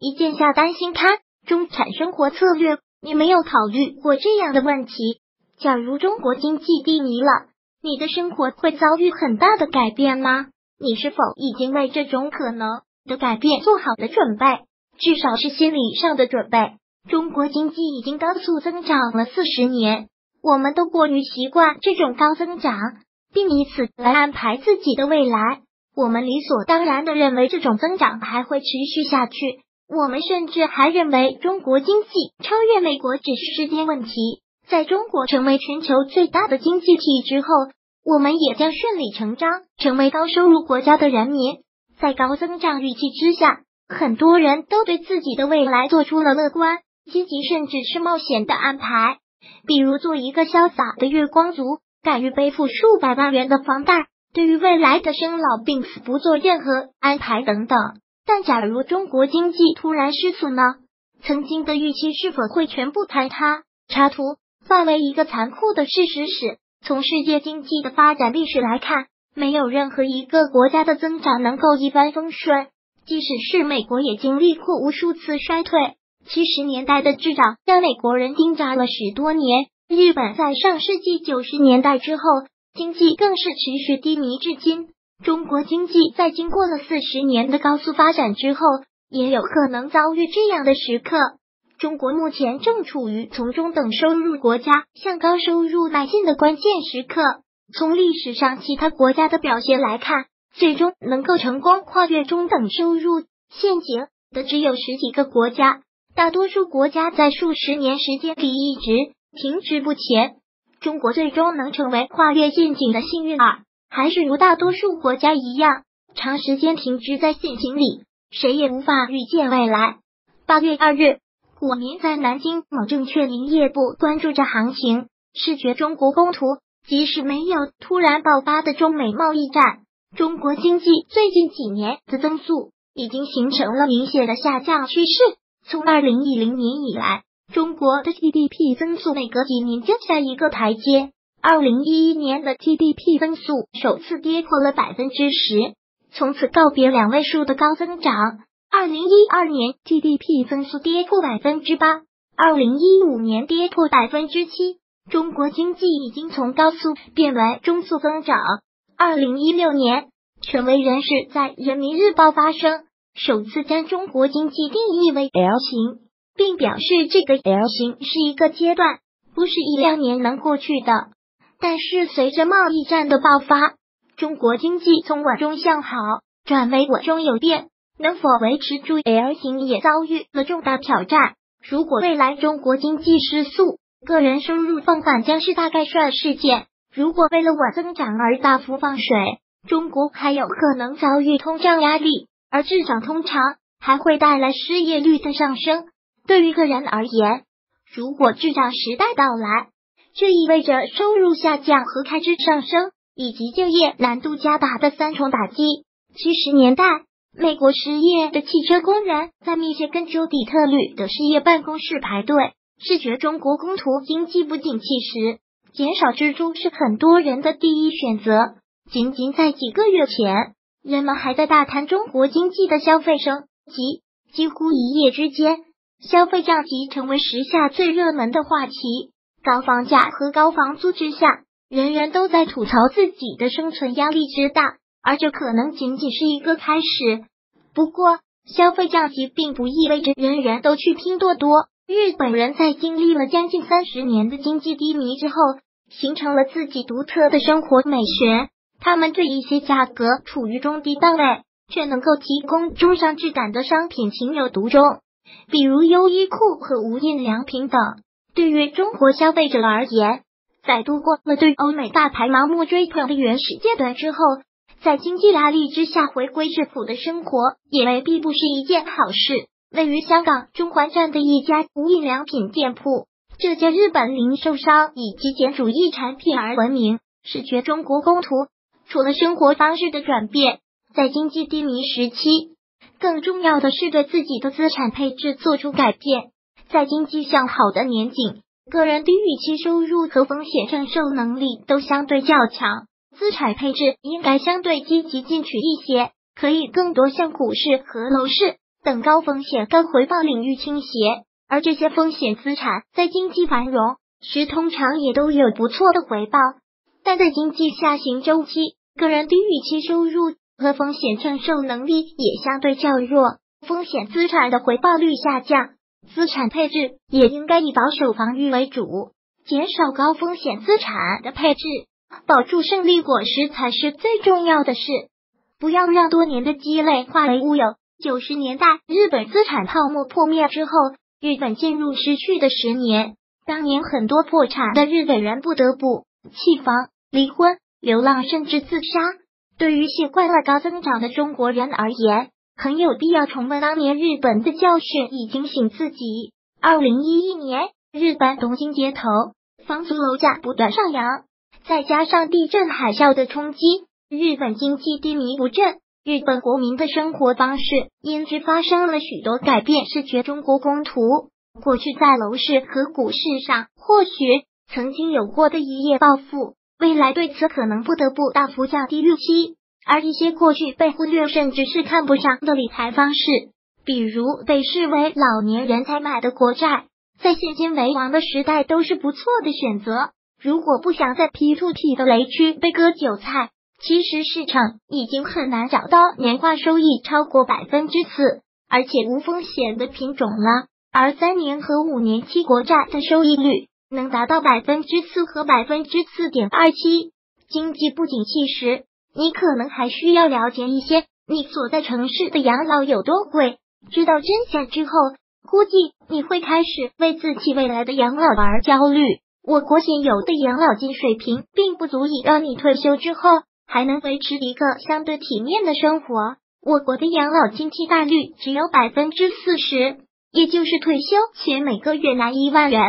一键下单心看中产生活策略，你没有考虑过这样的问题：假如中国经济低迷了，你的生活会遭遇很大的改变吗？你是否已经为这种可能的改变做好了准备？至少是心理上的准备。中国经济已经高速增长了四十年，我们都过于习惯这种高增长，并以此来安排自己的未来。我们理所当然的认为这种增长还会持续下去。我们甚至还认为中国经济超越美国只是时间问题。在中国成为全球最大的经济体之后，我们也将顺理成章成为高收入国家的人民。在高增长预期之下，很多人都对自己的未来做出了乐观、积极甚至是冒险的安排，比如做一个潇洒的月光族，敢于背负数百万元的房贷，对于未来的生老病死不做任何安排等等。但假如中国经济突然失速呢？曾经的预期是否会全部坍塌？插图范围一个残酷的事实是，从世界经济的发展历史来看，没有任何一个国家的增长能够一帆风顺。即使是美国也经历过无数次衰退。七十年代的滞涨让美国人盯扎了十多年。日本在上世纪九十年代之后，经济更是持续低迷至今。中国经济在经过了四十年的高速发展之后，也有可能遭遇这样的时刻。中国目前正处于从中等收入国家向高收入迈进的关键时刻。从历史上其他国家的表现来看，最终能够成功跨越中等收入陷阱的只有十几个国家，大多数国家在数十年时间里一直停滞不前。中国最终能成为跨越陷阱的幸运儿。还是如大多数国家一样，长时间停滞在陷阱里，谁也无法预见未来。八月二日，股民在南京某证券营业部关注着行情，视觉中国公图。即使没有突然爆发的中美贸易战，中国经济最近几年的增速已经形成了明显的下降趋势。从二零一零年以来，中国的 GDP 增速每隔几年降下一个台阶。二零一一年的 GDP 增速首次跌破了百分之十，从此告别两位数的高增长。二零一二年 GDP 增速跌破百分之八，二零一五年跌破百分之七，中国经济已经从高速变为中速增长。二零一六年，权威人士在人民日报发声，首次将中国经济定义为 L 型，并表示这个 L 型是一个阶段，不是一两年能过去的。但是，随着贸易战的爆发，中国经济从稳中向好转为稳中有变，能否维持住 L 型也遭遇了重大挑战。如果未来中国经济失速，个人收入放缓将是大概率事件。如果为了稳增长而大幅放水，中国还有可能遭遇通胀压力，而滞涨通常还会带来失业率的上升。对于个人而言，如果滞涨时代到来，这意味着收入下降和开支上升，以及就业难度加大的三重打击。七十年代，美国失业的汽车工人在密歇根州底特律的失业办公室排队。视觉中国公图经济不景气时，减少支出是很多人的第一选择。仅仅在几个月前，人们还在大谈中国经济的消费升级，几乎一夜之间，消费降级成为时下最热门的话题。高房价和高房租之下，人人都在吐槽自己的生存压力之大，而这可能仅仅是一个开始。不过，消费降级并不意味着人人都去拼多多。日本人在经历了将近三十年的经济低迷之后，形成了自己独特的生活美学。他们对一些价格处于中低档位却能够提供中上质感的商品情有独钟，比如优衣库和无印良品等。对于中国消费者而言，在度过了对欧美大牌盲目追捧的原始阶段之后，在经济压力之下回归质朴的生活，也未必不是一件好事。位于香港中环站的一家无印良品店铺，这家日本零售商以极简主义产品而闻名。视觉中国公图，除了生活方式的转变，在经济低迷时期，更重要的是对自己的资产配置做出改变。在经济向好的年景，个人的预期收入和风险承受能力都相对较强，资产配置应该相对积极进取一些，可以更多向股市和楼市等高风险高回报领域倾斜，而这些风险资产在经济繁荣时通常也都有不错的回报，但在经济下行周期，个人低预期收入和风险承受能力也相对较弱，风险资产的回报率下降，资产配置也应该以保守防御为主，减少高风险资产的配置，保住胜利果实才是最重要的事。不要让多年的积累化为乌有。九十年代，日本资产泡沫破灭之后，日本进入失去的十年。当年很多破产的日本人不得不弃房、离婚、流浪，甚至自杀。对于习惯了高增长的中国人而言，很有必要重温当年日本的教训，以警醒自己。二零一一年，日本东京街头房租楼价不断上扬，再加上地震海啸的冲击，日本经济低迷不振。日本国民的生活方式因之发生了许多改变，视觉中国公图。过去在楼市和股市上或许曾经有过的一夜暴富，未来对此可能不得不大幅降低预期。而一些过去被忽略甚至是看不上的理财方式，比如被视为老年人才买的国债，在现金为王的时代都是不错的选择。如果不想在 P to P 的雷区被割韭菜。其实市场已经很难找到年化收益超过百分之四，而且无风险的品种了。而三年和五年期国债的收益率能达到百分之四和百分之四点二七。经济不景气时，你可能还需要了解一些你所在城市的养老有多贵。知道真相之后，估计你会开始为自己未来的养老而焦虑。我国现有的养老金水平并不足以让你退休之后。还能维持一个相对体面的生活。我国的养老金替代率只有百分之四十，也就是退休前每个月拿一万元，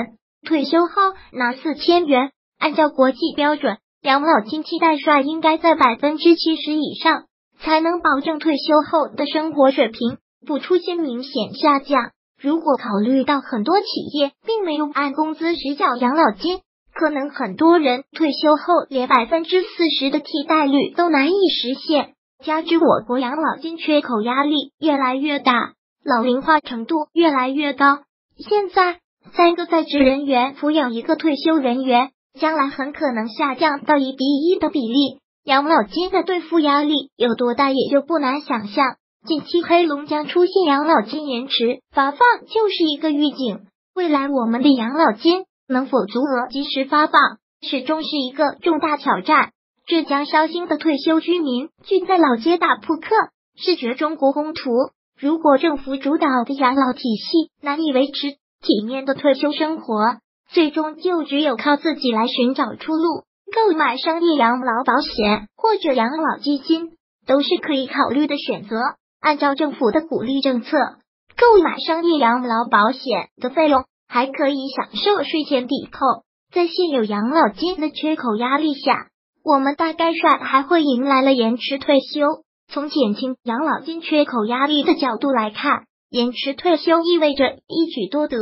退休后拿四千元。按照国际标准，养老金替代率应该在百分之七十以上，才能保证退休后的生活水平不出现明显下降。如果考虑到很多企业并没有按工资实缴养老金。可能很多人退休后连百分之四十的替代率都难以实现，加之我国养老金缺口压力越来越大，老龄化程度越来越高。现在三个在职人员抚养一个退休人员，将来很可能下降到一比一的比例，养老金的兑付压力有多大，也就不难想象。近期黑龙江出现养老金延迟发放，就是一个预警，未来我们的养老金。能否足额及时发放，始终是一个重大挑战。浙江绍兴的退休居民聚在老街打扑克，视觉中国公图。如果政府主导的养老体系难以维持体面的退休生活，最终就只有靠自己来寻找出路。购买商业养老保险或者养老基金都是可以考虑的选择。按照政府的鼓励政策，购买商业养老保险的费用。还可以享受税前抵扣，在现有养老金的缺口压力下，我们大概率还会迎来了延迟退休。从减轻养老金缺口压力的角度来看，延迟退休意味着一举多得，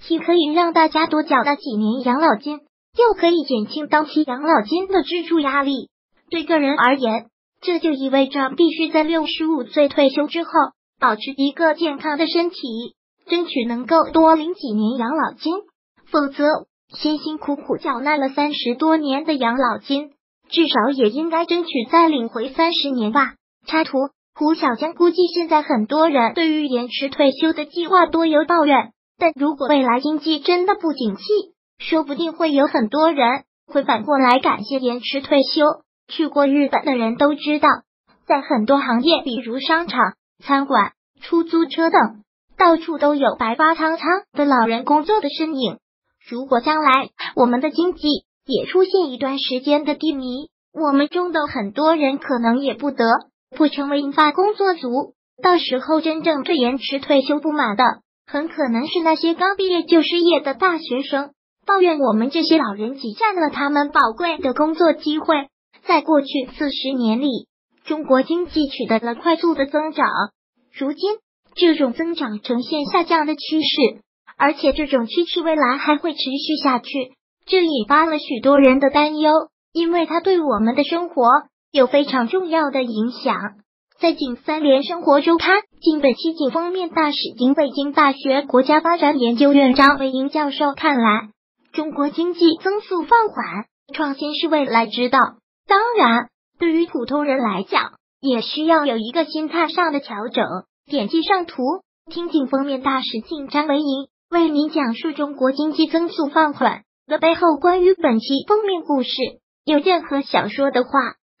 既可以让大家多缴纳几年养老金，又可以减轻当期养老金的支出压力。对个人而言，这就意味着必须在六十五岁退休之后，保持一个健康的身体。争取能够多领几年养老金，否则辛辛苦苦缴纳了三十多年的养老金，至少也应该争取再领回三十年吧。插图：胡小江估计现在很多人对于延迟退休的计划多有抱怨，但如果未来经济真的不景气，说不定会有很多人会反过来感谢延迟退休。去过日本的人都知道，在很多行业，比如商场、餐馆、出租车等。到处都有白发苍苍的老人工作的身影。如果将来我们的经济也出现一段时间的低迷，我们中的很多人可能也不得不成为银发工作族。到时候，真正对延迟退休不满的，很可能是那些刚毕业就失业的大学生，抱怨我们这些老人挤占了他们宝贵的工作机会。在过去四十年里，中国经济取得了快速的增长，如今。这种增长呈现下降的趋势，而且这种趋势未来还会持续下去，这引发了许多人的担忧，因为它对我们的生活有非常重要的影响。在景三联生活周刊，经本期景封面大使、经北京大学国家发展研究院张维英教授看来，中国经济增速放缓，创新是未来之道。当然，对于普通人来讲，也需要有一个心态上的调整。点击上图，听景封面大使景张维英为您讲述中国经济增速放缓的背后。关于本期封面故事，有任何想说的话，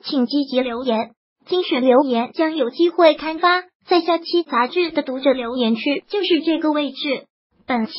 请积极留言。精选留言将有机会刊发在下期杂志的读者留言区，就是这个位置。本期